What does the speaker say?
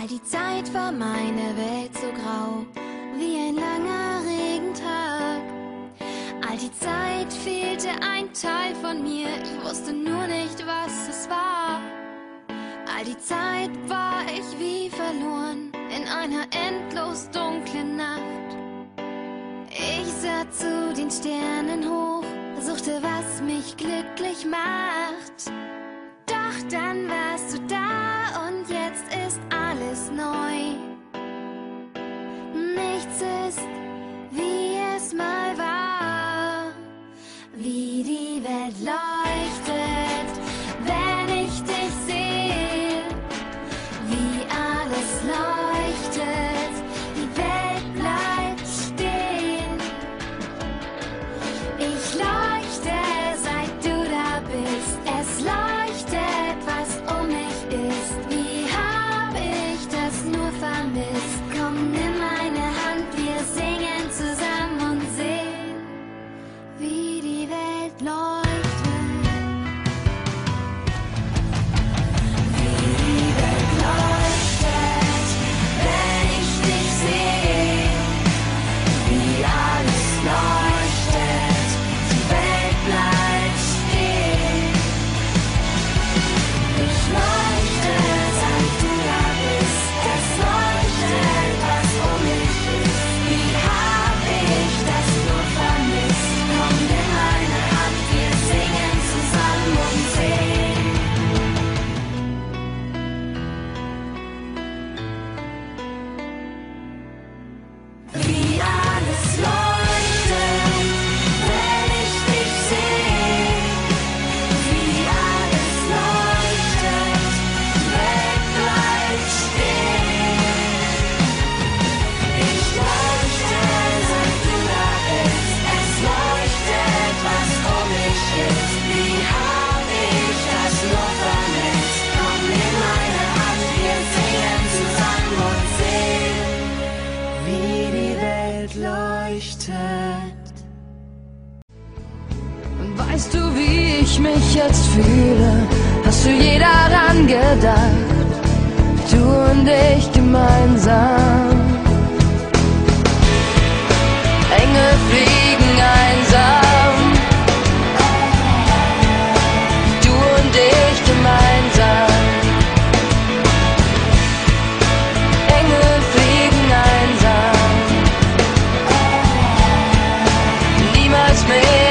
All die Zeit war meine Welt so grau wie ein langer Regentag. All die Zeit fehlte ein Teil von mir, ich wusste nur nicht, was es war. All die Zeit war ich wie verloren in einer endlos dunklen Nacht. Ich sah zu den Sternen hoch, suchte, was mich glücklich macht. Exist. wie die Welt leuchtet. Weißt du, wie ich mich jetzt fühle? Hast du je daran gedacht? Du und ich gemeinsam. man.